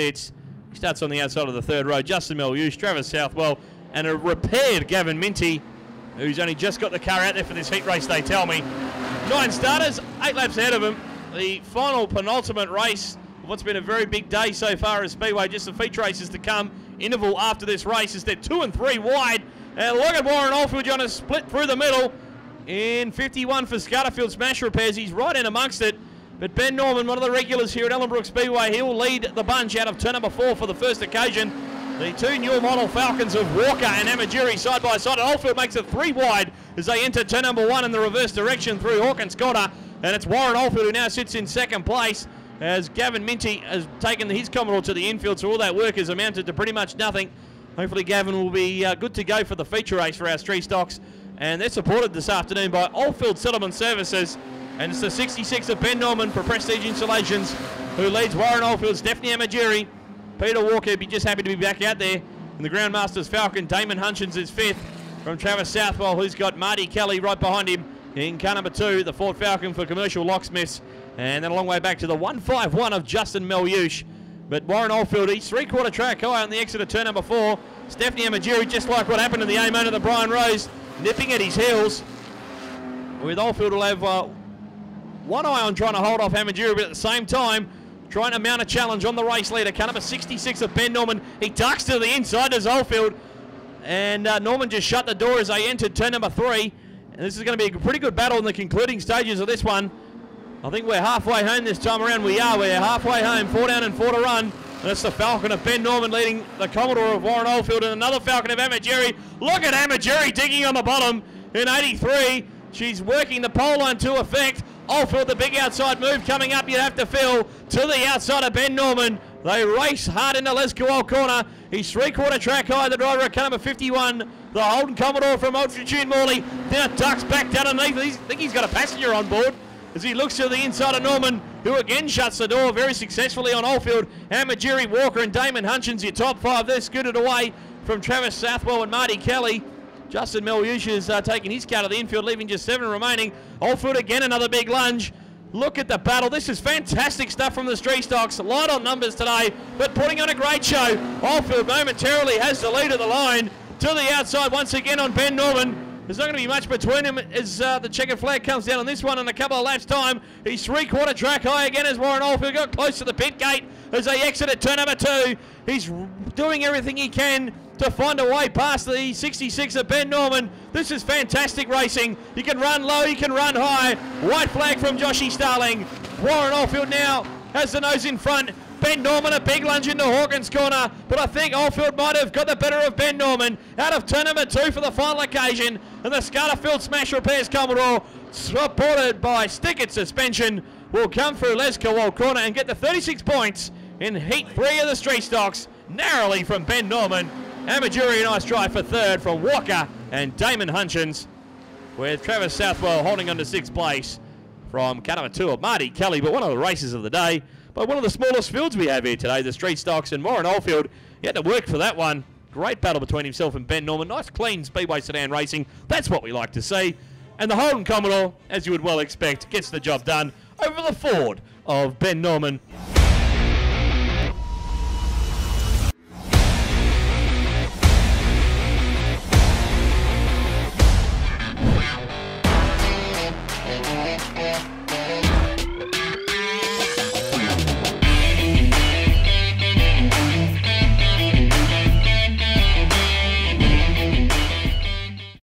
He starts on the outside of the third row. Justin Melush, Travis Southwell, and a repaired Gavin Minty, who's only just got the car out there for this heat race, they tell me. Nine starters, eight laps ahead of him. The final penultimate race of what's been a very big day so far at Speedway. Just the feature races to come. Interval after this race is they're two and three wide. And look at Warren Oldfield trying to split through the middle. In 51 for Scatterfield Smash Repairs. He's right in amongst it. But Ben Norman, one of the regulars here at Ellenbrook Speedway, he'll lead the bunch out of turn number four for the first occasion. The two new model Falcons of Walker and Amagiri side by side. Oldfield makes it three wide as they enter turn number one in the reverse direction through Hawkins Corner. And it's Warren Oldfield who now sits in second place as Gavin Minty has taken his Commodore to the infield. So all that work has amounted to pretty much nothing. Hopefully Gavin will be uh, good to go for the feature race for our street stocks. And they're supported this afternoon by Oldfield Settlement Services. And it's the 66 of Ben Norman for Prestige Installations, who leads Warren Oldfield, Stephanie Amagiri, Peter Walker, be just happy to be back out there. And the Groundmasters Falcon, Damon Hutchins is fifth from Travis Southwell, who's got Marty Kelly right behind him in car number two, the Ford Falcon for Commercial Locksmiths. And then a long way back to the 151 of Justin Melush. But Warren Oldfield, he's three-quarter track high on the exit of turn number four. Stephanie Amagiri, just like what happened in the A-main of the Brian Rose, nipping at his heels. With Oldfield will have uh, one eye on trying to hold off Amagiri, but at the same time, trying to mount a challenge on the race leader. Car number 66 of Ben Norman. He ducks to the inside as Oldfield. And uh, Norman just shut the door as they entered turn number three. And this is going to be a pretty good battle in the concluding stages of this one. I think we're halfway home this time around. We are. We're halfway home. Four down and four to run. And it's the Falcon of Ben Norman leading the Commodore of Warren Oldfield and another Falcon of Amagiri. Look at Amagiri digging on the bottom in 83. She's working the pole line to effect. Oldfield, the big outside move coming up. You have to feel to the outside of Ben Norman. They race hard into Les corner. He's three-quarter track high. The driver at car number 51, the Holden Commodore from Ultra Tune Morley. Now ducks back down underneath. I think he's got a passenger on board as he looks to the inside of Norman, who again shuts the door very successfully on Oldfield. Amagiri Walker and Damon Hutchins, your top five. They're scooted away from Travis Southwell and Marty Kelly. Justin Melush is uh, taking his car of the infield, leaving just seven remaining. Oldfield again, another big lunge. Look at the battle. This is fantastic stuff from the Street Stocks. Light on numbers today, but putting on a great show. Oldfield momentarily has the lead of the line to the outside once again on Ben Norman. There's not going to be much between them as uh, the checkered flag comes down on this one in a couple of laps' time. He's three-quarter track high again as Warren Oldfield got close to the pit gate as they exit at turn number two. He's doing everything he can to find a way past the 66 of Ben Norman. This is fantastic racing. You can run low, you can run high. White flag from Joshy Starling. Warren Oldfield now has the nose in front. Ben Norman, a big lunge into Hawkins' corner, but I think Oldfield might have got the better of Ben Norman out of turn number two for the final occasion. And the Scatterfield Smash Repairs Commodore, supported by Stickett Suspension, will come through Les Kowal corner and get the 36 points in Heat 3 of the Street Stocks, narrowly from Ben Norman. Amagiri, nice try for third from Walker and Damon Hutchins, with Travis Southwell holding on to sixth place from number Marty Kelly, but one of the races of the day but one of the smallest fields we have here today, the Street Stocks and Warren Oldfield. He had to work for that one. Great battle between himself and Ben Norman. Nice, clean Speedway sedan racing. That's what we like to see. And the Holden Commodore, as you would well expect, gets the job done over the Ford of Ben Norman.